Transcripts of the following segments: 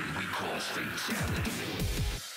we cause. Post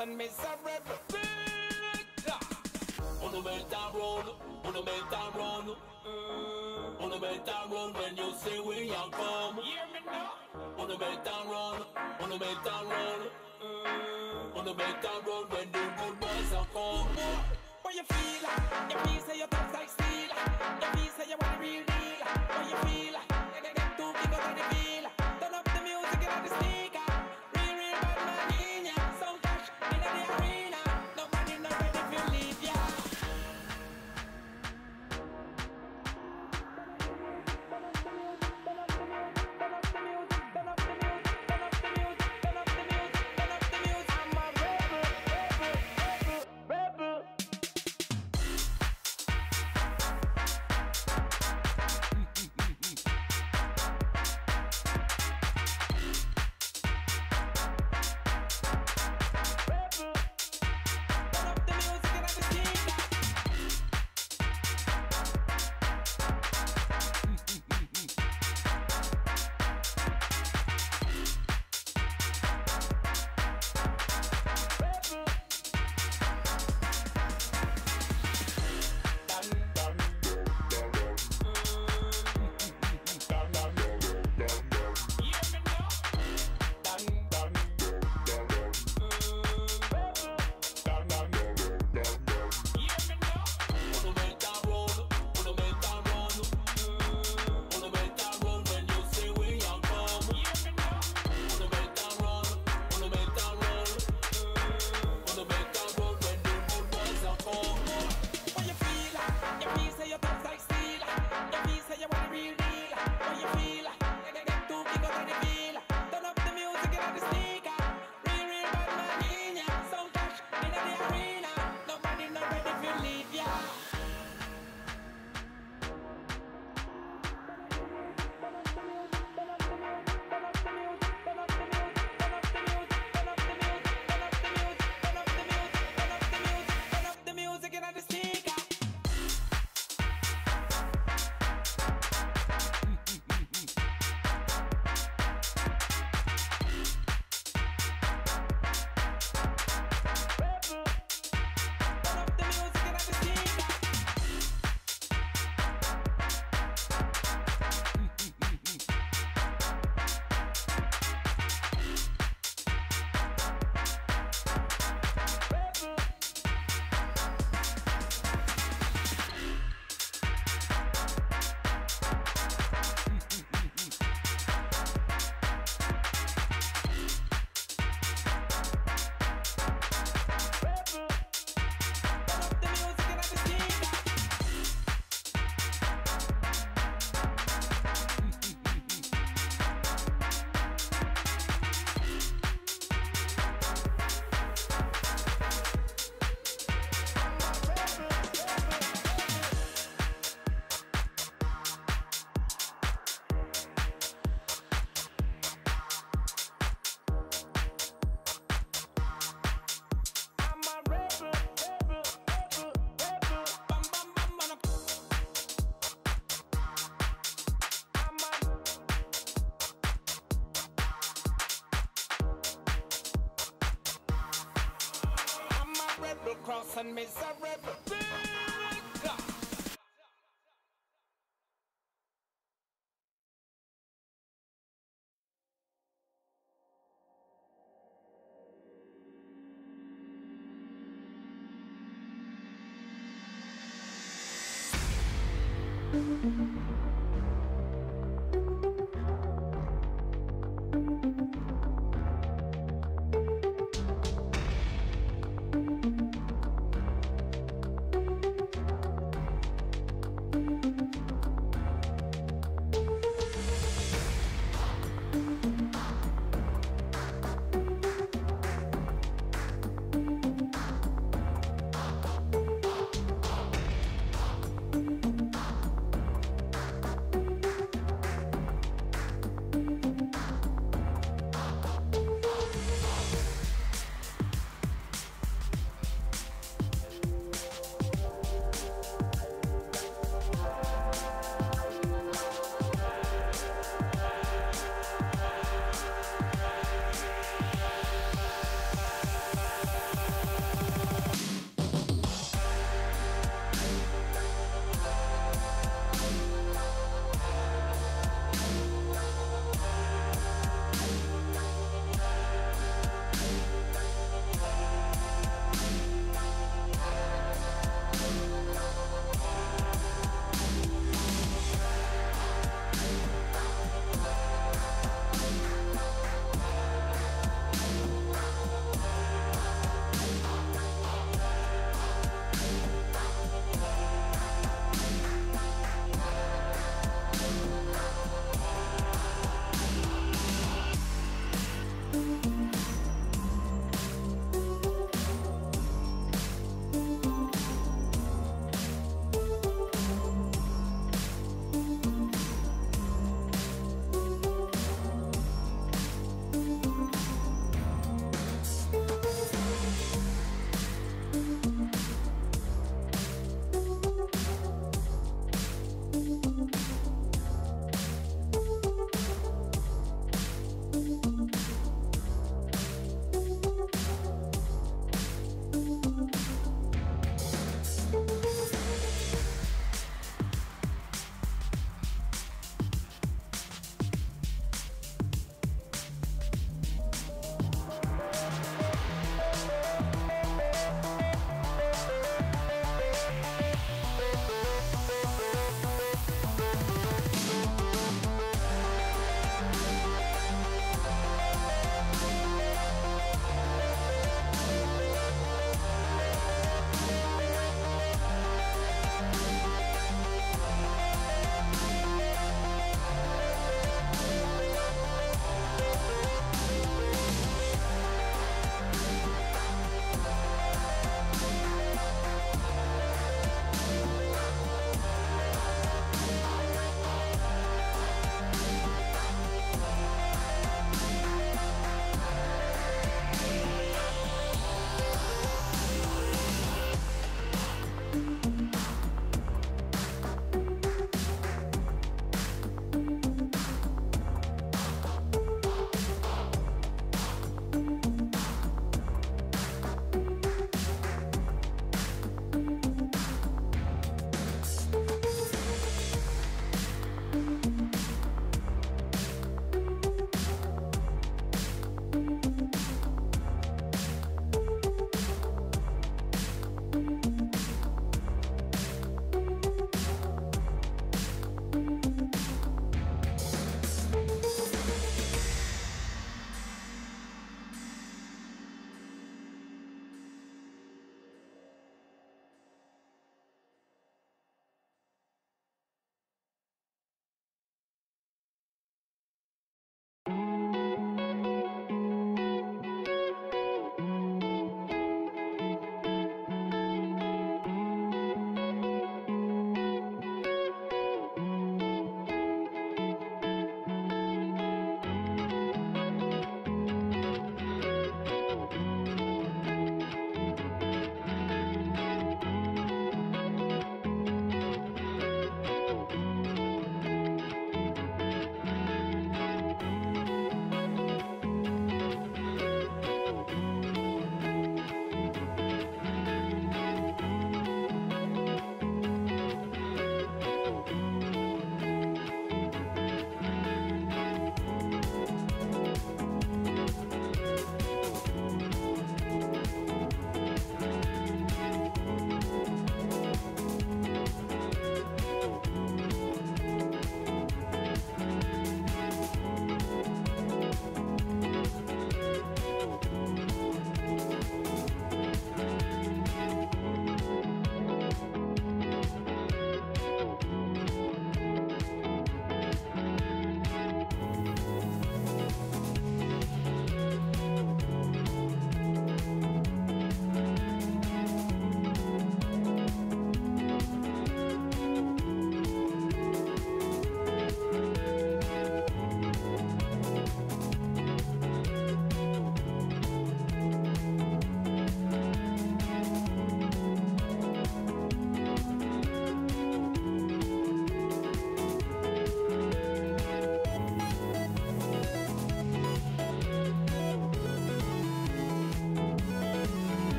and miserable. On the metal road, on the metal road. Mm. On the metal road when you say we are come. Hear me now. On the metal road, on the metal road. Mm. On the metal road when the good boys are come. What you feel? You feel say you're tough like steel. You feel say you want the real deal. What you feel? Cross and miserable.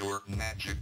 Your magic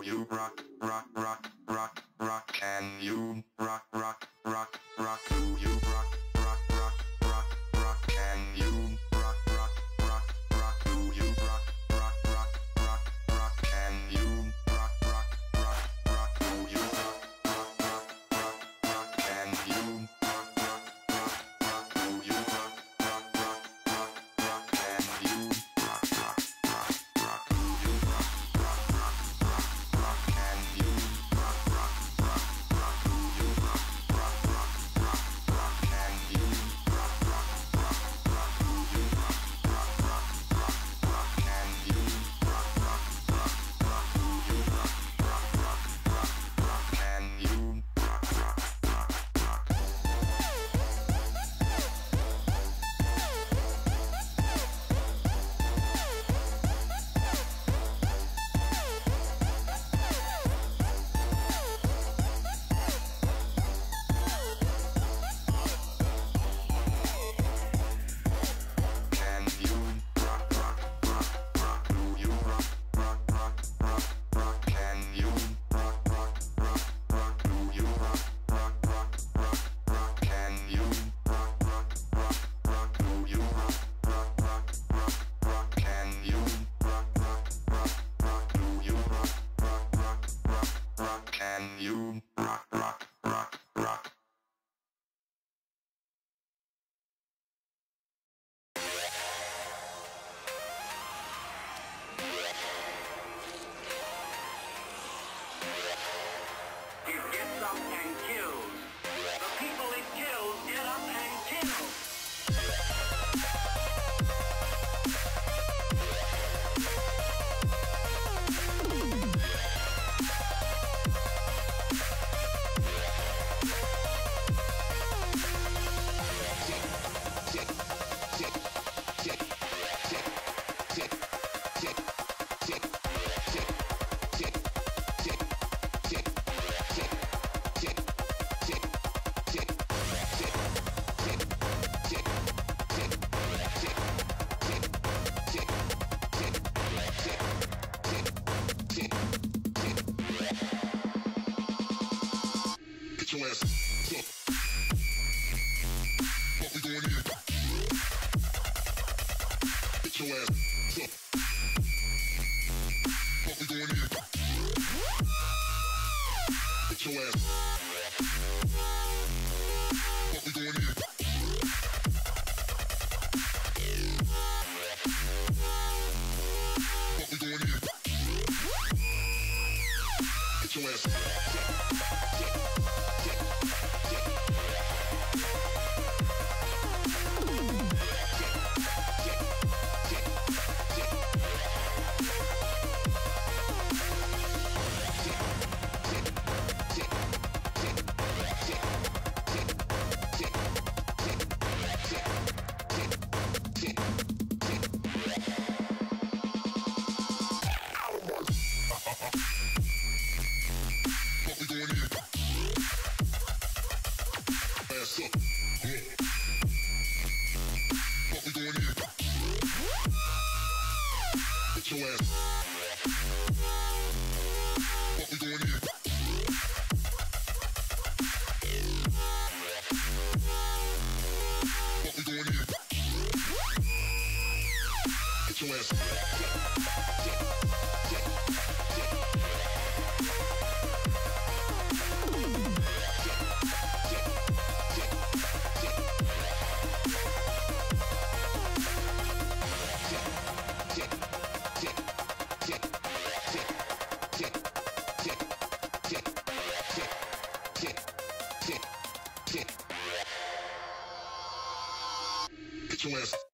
you rock, rock, rock, down and your ass.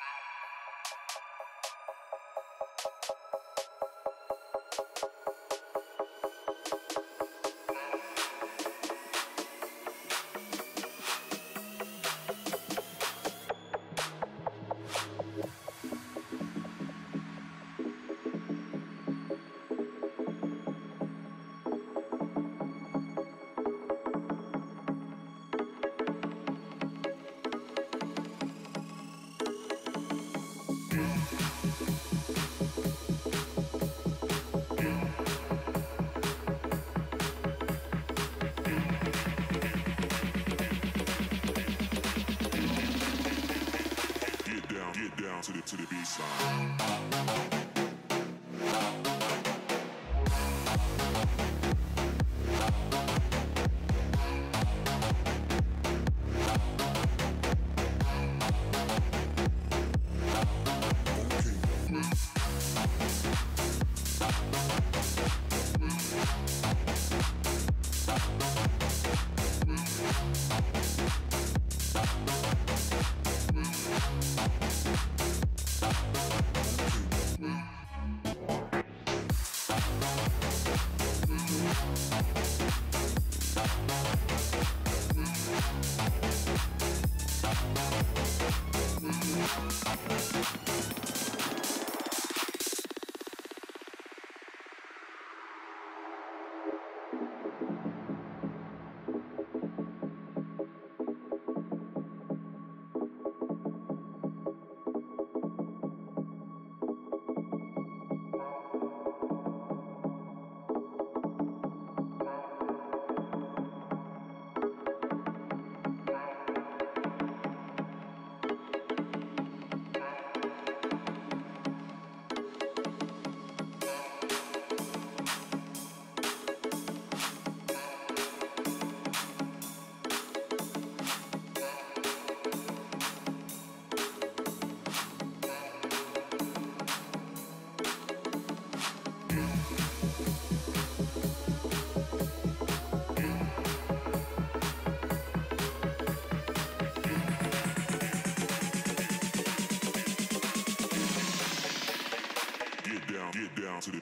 Bye.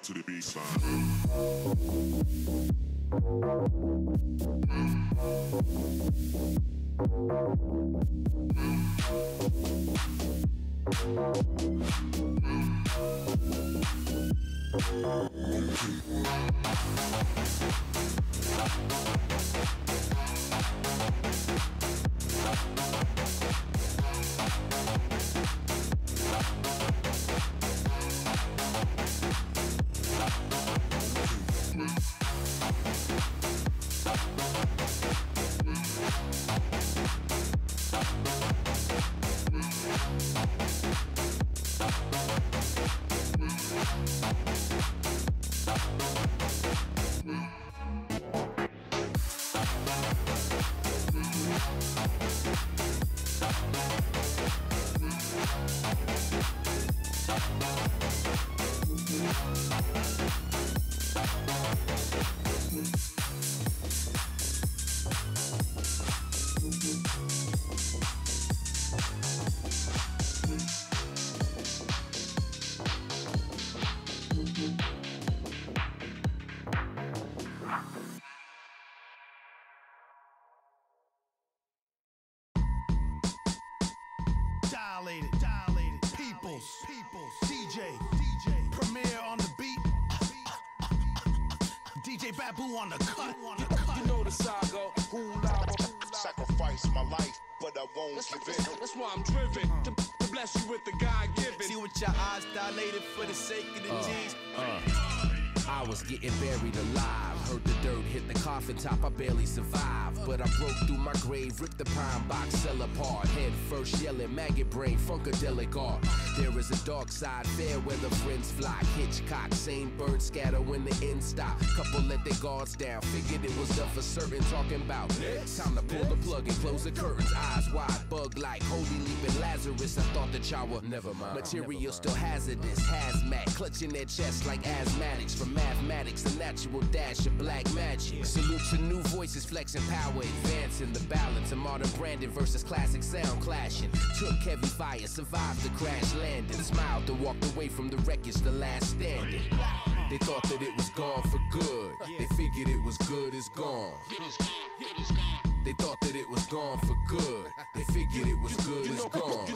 to the bass line. DJ Babu on the cut. You know the saga. Who lava? Sacrifice my life, but I won't That's, give that's, in. that's why I'm driven to, to bless you with the God given. See what your eyes dilated for the sake of the uh, G's. Uh. I was getting buried alive. Heard the dirt hit the coffin top, I barely survived. But I broke through my grave, ripped the pine box cell apart. Head first yelling, maggot brain, funkadelic art. There is a dark side, fair weather friends flock. Hitchcock, same bird scatter when the end stop. Couple let their guards down, figured it was up for certain. Talking about time to pull the plug and close the curtains. Eyes wide, bug like holy leaping Lazarus. I thought that y'all were never mind. Material still hazardous, hazmat, clutching their chest like asthmatics. From mathematics, a natural dash of black magic. Salute to new voices flexing power, advancing the balance of modern branding versus classic sound clashing. Took heavy fire, survived the crash landing. Smiled and walked away from the wreckage, the last standing. They thought that it was gone for good. They figured it was good as gone. They thought that it was gone for good. They figured it was good as gone.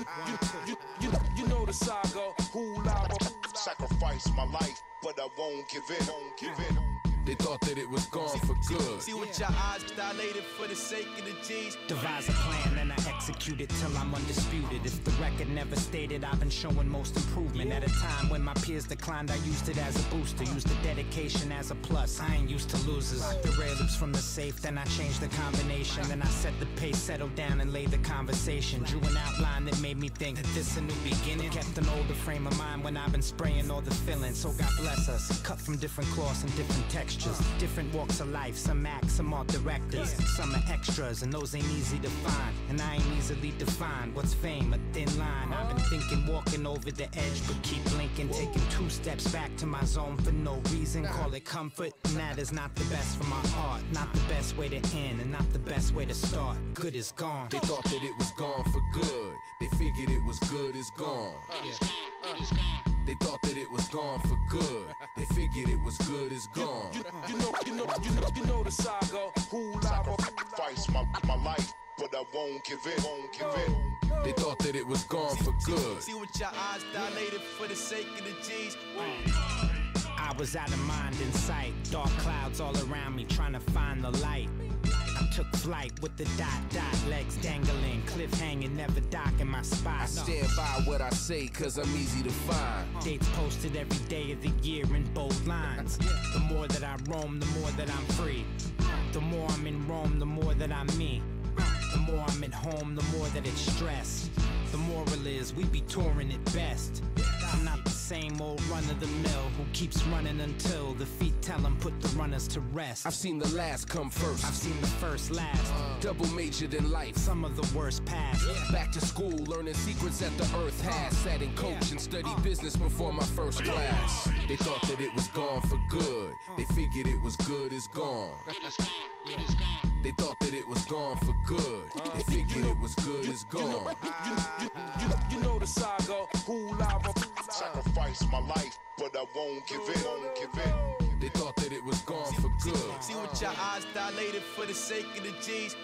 You, you, you know the saga. Who lava? Sacrifice my life, but I won't give in. Won't give in. They thought that it was gone for good. See what your eyes dilated for the sake of the G's. Devise a plan, and I execute it till I'm undisputed. If the record never stated, I've been showing most improvement. At a time when my peers declined, I used it as a booster. Used the dedication as a plus. I ain't used to losers. The rare loops from the safe, then I changed the combination. Then I set the pace, settled down, and laid the conversation. Drew an outline that made me think that this a new beginning. Kept an older frame of mind when I've been spraying all the fillings. So God bless us. Cut from different cloths and different textures. Different walks of life. Some act, some art directors. Some are extras, and those ain't easy to find. And I ain't easily defined. What's fame? A thin line. I've been thinking, walking over the edge, but keep blinking. Taking two steps back to my zone for no reason. Call it comfort, and that is not the best for my heart. Not the best way to end, and not the best way to start. Good is gone. They thought that it was gone for good. They figured it was good as gone. They thought that it was gone for good. They figured it was good as gone. You know, you know, you know, you know the saga. Who lava? Sacrifice my, my life, but I won't give in. Won't give in. They thought that it was gone for good. See what your eyes dilated for the sake of the G's. I was out of mind in sight. Dark clouds all around me, trying to find the light. Took flight with the dot dot, legs dangling, cliff hanging, never docking my spot. I stand by what I say, cause I'm easy to find. Dates posted every day of the year in bold lines. The more that I roam, the more that I'm free. The more I'm in Rome, the more that I'm me. The more I'm at home, the more that it's stress. The moral is we be touring at best. I'm not the same old run of the mill who keeps running until the feet tell him put the runners to rest. I've seen the last come first. I've seen the first last, uh. double majored in life. some of the worst past. Back to school, learning secrets that the earth has. Sat in coach and studied uh. business before my first class. They thought that it was gone for good. They figured it was good as gone. They thought that it was gone for good. Uh, they figured it was good as gone. You, you, you, you know the saga. Who lava? Sacrifice my life, but I won't give in. Won't give in. They thought that it was gone for good. See what your eyes dilated for the sake of the G's.